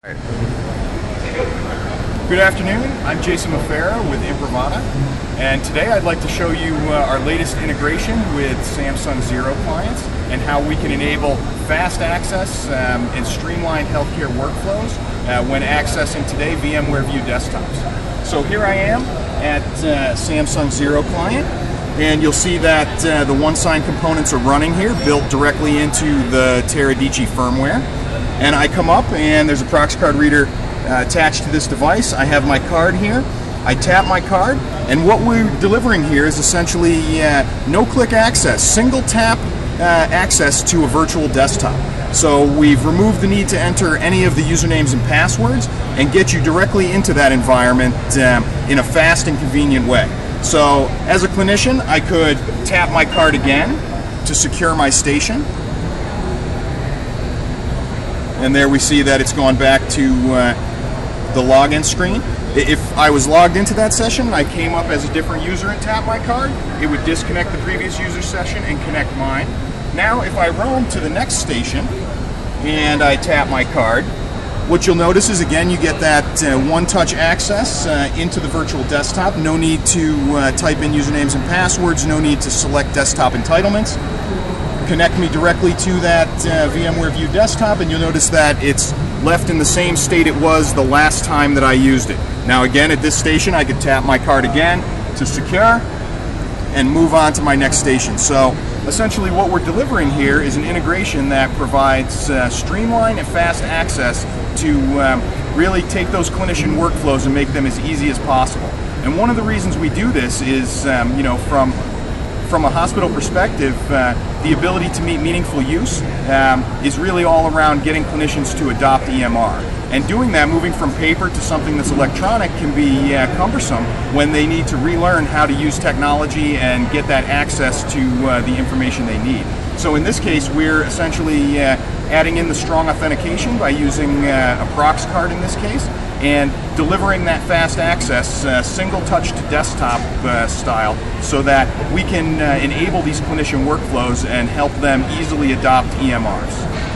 Good afternoon, I'm Jason Mafera with Imprivata, and today I'd like to show you uh, our latest integration with Samsung Zero clients and how we can enable fast access um, and streamlined healthcare workflows uh, when accessing today VMware View desktops. So here I am at uh, Samsung Zero client, and you'll see that uh, the OneSign components are running here, built directly into the Teradici firmware. And I come up and there's a ProxCard reader uh, attached to this device. I have my card here. I tap my card, and what we're delivering here is essentially uh, no-click access, single tap uh, access to a virtual desktop. So we've removed the need to enter any of the usernames and passwords and get you directly into that environment um, in a fast and convenient way. So as a clinician, I could tap my card again to secure my station and there we see that it's gone back to uh, the login screen. If I was logged into that session I came up as a different user and tapped my card, it would disconnect the previous user session and connect mine. Now if I roam to the next station and I tap my card, what you'll notice is again you get that uh, one-touch access uh, into the virtual desktop. No need to uh, type in usernames and passwords, no need to select desktop entitlements connect me directly to that uh, VMware View desktop and you'll notice that it's left in the same state it was the last time that I used it. Now again at this station I could tap my card again to secure and move on to my next station. So essentially what we're delivering here is an integration that provides uh, streamlined and fast access to um, really take those clinician workflows and make them as easy as possible. And one of the reasons we do this is, um, you know, from from a hospital perspective, uh, the ability to meet meaningful use um, is really all around getting clinicians to adopt EMR. And doing that, moving from paper to something that's electronic, can be cumbersome when they need to relearn how to use technology and get that access to uh, the information they need. So in this case, we're essentially uh, adding in the strong authentication by using uh, a ProxCard in this case, and delivering that fast access, uh, single touch to desktop uh, style, so that we can uh, enable these clinician workflows and help them easily adopt EMRs.